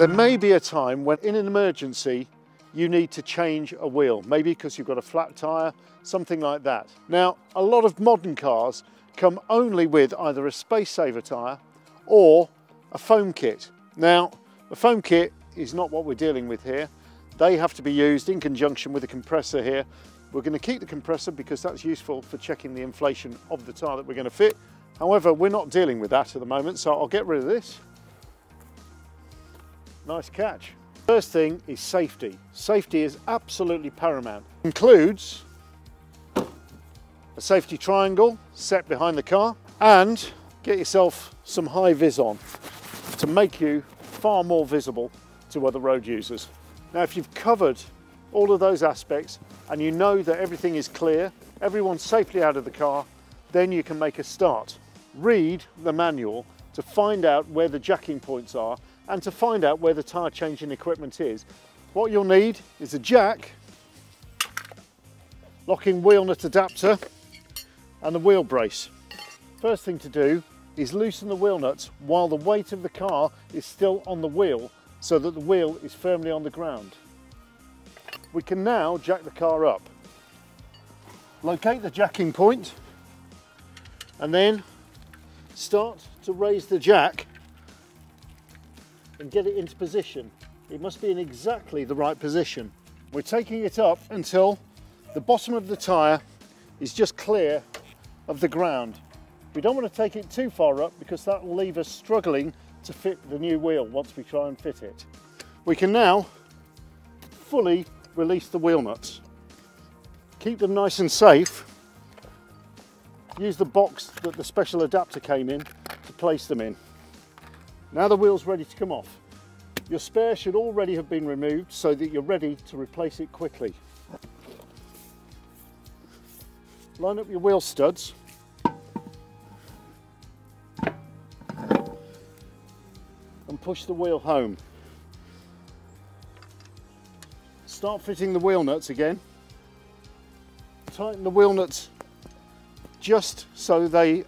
There may be a time when in an emergency you need to change a wheel, maybe because you've got a flat tyre, something like that. Now, a lot of modern cars come only with either a space saver tyre or a foam kit. Now, the foam kit is not what we're dealing with here. They have to be used in conjunction with a compressor here. We're going to keep the compressor because that's useful for checking the inflation of the tyre that we're going to fit. However, we're not dealing with that at the moment, so I'll get rid of this. Nice catch. First thing is safety. Safety is absolutely paramount. Includes a safety triangle set behind the car and get yourself some high vis on to make you far more visible to other road users. Now if you've covered all of those aspects and you know that everything is clear, everyone's safely out of the car, then you can make a start. Read the manual to find out where the jacking points are and to find out where the tyre changing equipment is. What you'll need is a jack, locking wheel nut adapter and the wheel brace. First thing to do is loosen the wheel nuts while the weight of the car is still on the wheel so that the wheel is firmly on the ground. We can now jack the car up. Locate the jacking point and then start to raise the jack and get it into position. It must be in exactly the right position. We're taking it up until the bottom of the tyre is just clear of the ground. We don't want to take it too far up because that will leave us struggling to fit the new wheel once we try and fit it. We can now fully release the wheel nuts. Keep them nice and safe. Use the box that the special adapter came in to place them in. Now the wheel's ready to come off. Your spare should already have been removed so that you're ready to replace it quickly. Line up your wheel studs. And push the wheel home. Start fitting the wheel nuts again. Tighten the wheel nuts just so they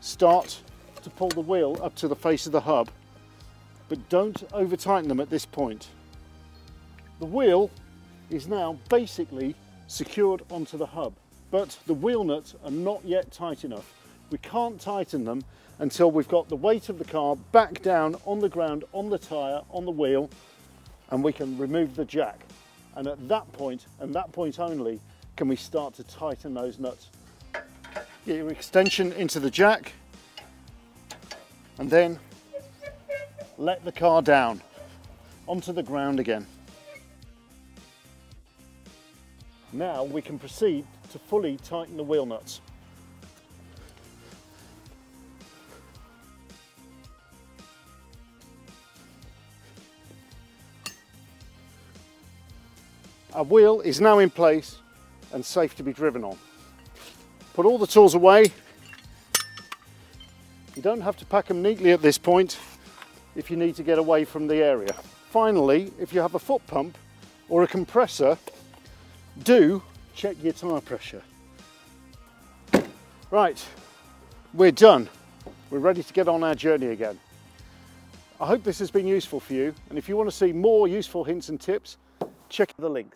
start to pull the wheel up to the face of the hub but don't over tighten them at this point. The wheel is now basically secured onto the hub, but the wheel nuts are not yet tight enough. We can't tighten them until we've got the weight of the car back down on the ground, on the tyre, on the wheel, and we can remove the jack. And at that point, and that point only, can we start to tighten those nuts. Get your extension into the jack, and then let the car down onto the ground again. Now we can proceed to fully tighten the wheel nuts. Our wheel is now in place and safe to be driven on. Put all the tools away. You don't have to pack them neatly at this point if you need to get away from the area. Finally, if you have a foot pump or a compressor, do check your tyre pressure. Right, we're done. We're ready to get on our journey again. I hope this has been useful for you and if you want to see more useful hints and tips, check the link.